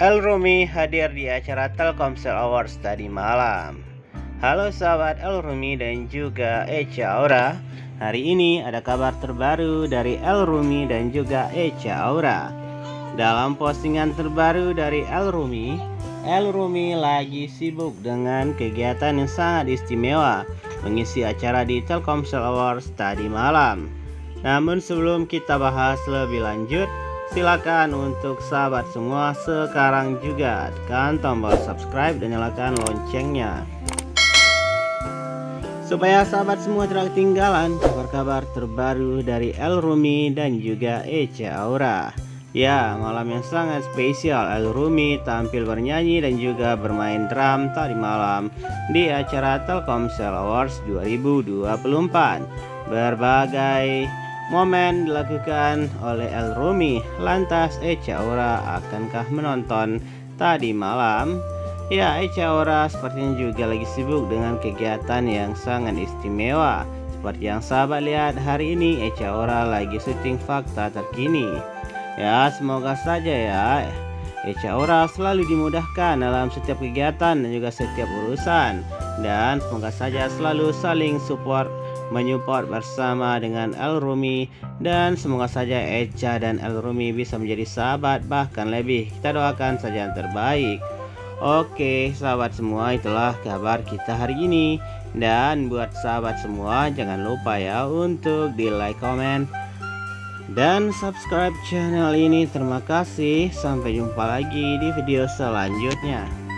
El Rumi hadir di acara Telkomsel Awards tadi malam. Halo sahabat El Rumi dan juga Echa Aura. Hari ini ada kabar terbaru dari El Rumi dan juga Echa Aura. Dalam postingan terbaru dari El Rumi, El Rumi lagi sibuk dengan kegiatan yang sangat istimewa mengisi acara di Telkomsel Awards tadi malam. Namun sebelum kita bahas lebih lanjut, Silakan untuk sahabat semua sekarang juga tekan tombol subscribe dan nyalakan loncengnya supaya sahabat semua tidak ketinggalan kabar-kabar terbaru dari El Rumi dan juga Echa Aura. Ya, malam yang sangat spesial El Rumi tampil bernyanyi dan juga bermain drum tadi malam di acara Telkomsel Awards 2024. Berbagai momen dilakukan oleh El Rumi. Lantas Echa Aura akankah menonton tadi malam? Ya, Echa Aura sepertinya juga lagi sibuk dengan kegiatan yang sangat istimewa. Seperti yang sahabat lihat hari ini Echa Aura lagi syuting fakta terkini. Ya, semoga saja ya Echa Aura selalu dimudahkan dalam setiap kegiatan dan juga setiap urusan dan semoga saja selalu saling support menyupport bersama dengan El Rumi. Dan semoga saja Echa dan El Rumi bisa menjadi sahabat bahkan lebih. Kita doakan saja yang terbaik. Oke sahabat semua itulah kabar kita hari ini. Dan buat sahabat semua jangan lupa ya untuk di like comment dan subscribe channel ini. Terima kasih. Sampai jumpa lagi di video selanjutnya